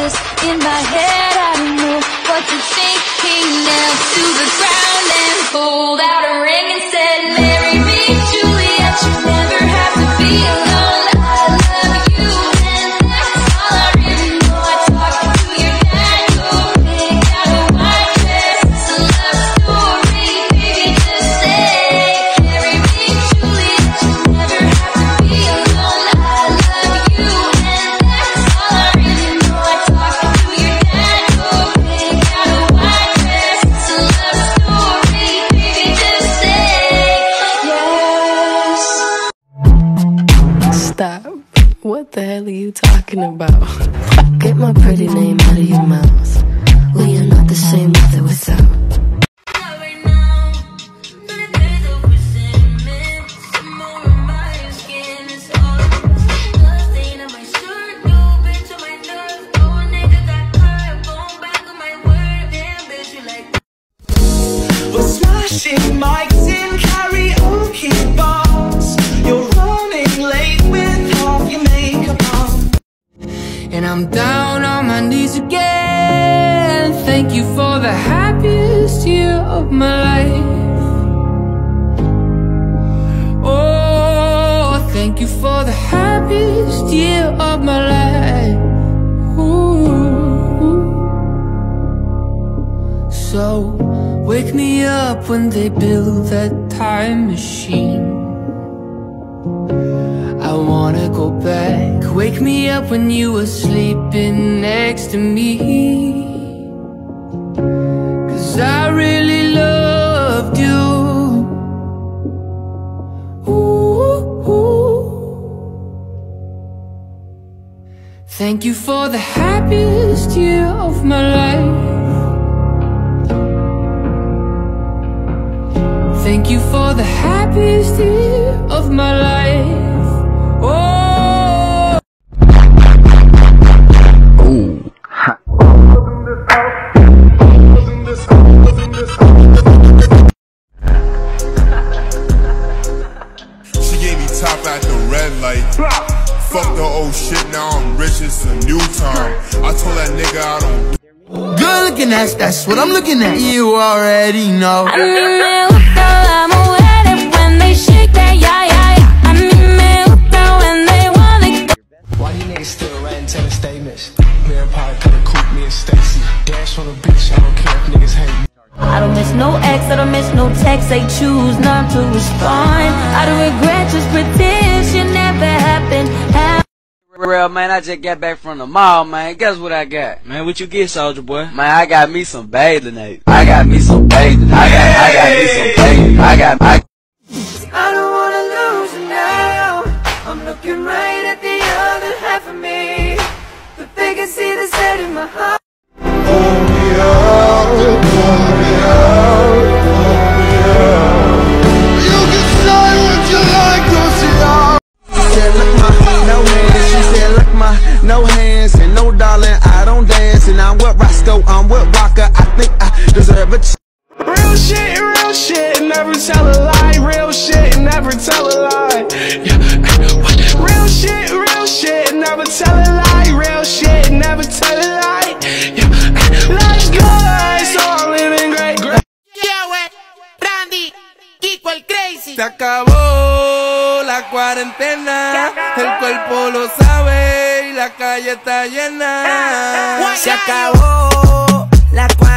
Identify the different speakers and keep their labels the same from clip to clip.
Speaker 1: This in my head, I don't know what to think. He knelt to the ground and pulled out a ring And
Speaker 2: I'm down on my knees again. Thank you for the happiest year of my life. Oh, thank you for the happiest year of my life. Ooh. So, wake me up when they build that time machine. I wanna go back. Wake me up when you were sleeping next to me. Cause I really loved you. Ooh, ooh. Thank you for the happiest year of my life. Thank you for the happiest year of my life. Oh.
Speaker 3: She gave me top at the red light. Fuck the old shit, now I'm rich, it's a new time. I told that nigga I don't
Speaker 2: Good looking ass, that's what I'm looking at. You already know.
Speaker 1: Choose not to respond. I don't regret, just pretend shit never happened. Hap-
Speaker 4: Real man, I just got back from the mall, man. Guess what I got?
Speaker 5: Man, what you get, soldier boy?
Speaker 4: Man, I got me some bathing ape. I got me some bathing. I got, I got me some bathing. I got, I.
Speaker 6: I don't wanna lose you now. I'm looking right at the other half of me. The vacancy that's set in my heart.
Speaker 7: said, think I deserve a.
Speaker 6: Real shit, real shit, never tell a lie. Real shit, never tell a lie. Yeah. Real shit, real shit, never tell a lie. Real shit, never tell a lie. Yeah. Life's good, so I'm living great. great.
Speaker 2: Randy, Kiko el Crazy. Se acabó la cuarentena, el cuerpo lo sabe y la calle está llena.
Speaker 6: Se acabó la cuarentena.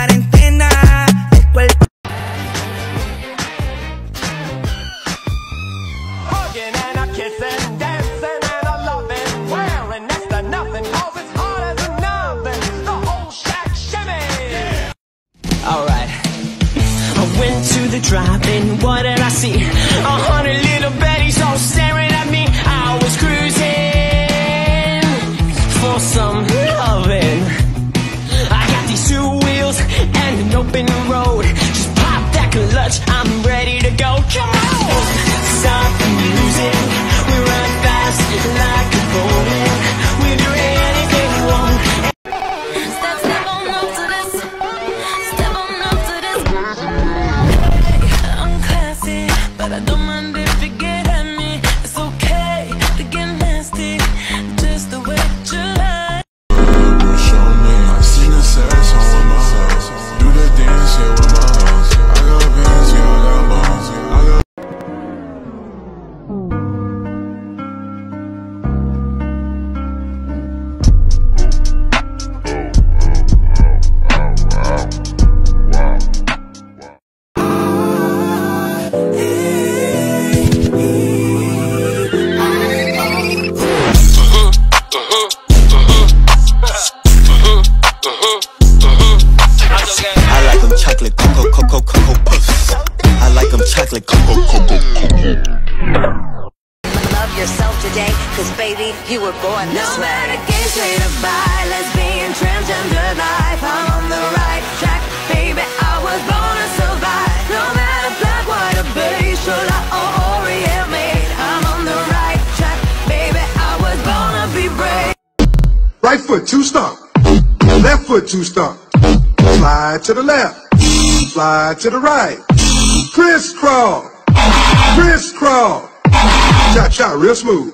Speaker 5: Reality, you were born this
Speaker 1: No
Speaker 5: way.
Speaker 1: matter gay, straight or bi, lesbian, transgender life, I'm on the right track, baby. I was born to survive. No matter black, white, or beige, Shola or Orient made, I'm on the right track, baby. I was born to be brave.
Speaker 8: Right foot, two stomp. Left foot, two stomp. Slide to the left. Slide to the right. Crisscross. Crisscross. Cha cha, real smooth.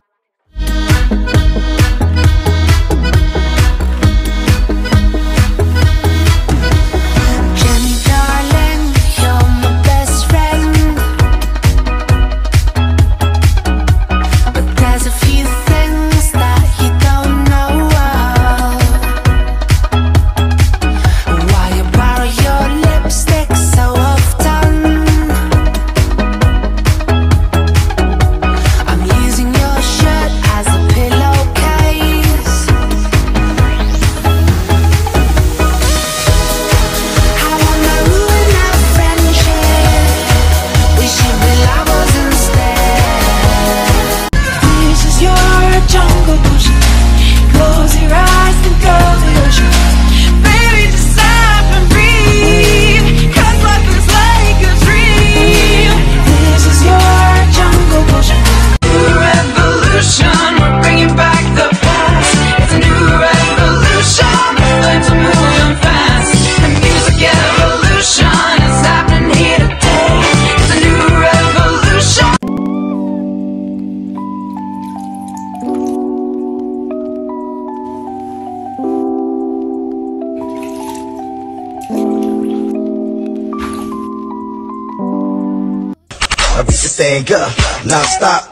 Speaker 9: thing up, now stop,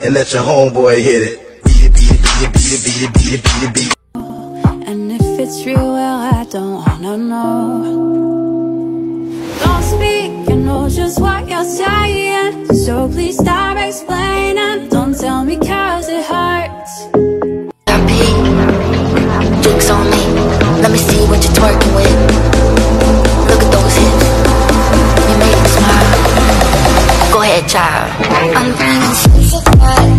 Speaker 9: and let your homeboy hit it. Beat it, beat it, beat it, beat it, beat it, beat it, beat it.
Speaker 1: And if it's real, well, I don't wanna know. Don't speak, I know just what you're saying. So please stop explaining.
Speaker 10: child. I'm bringing sexy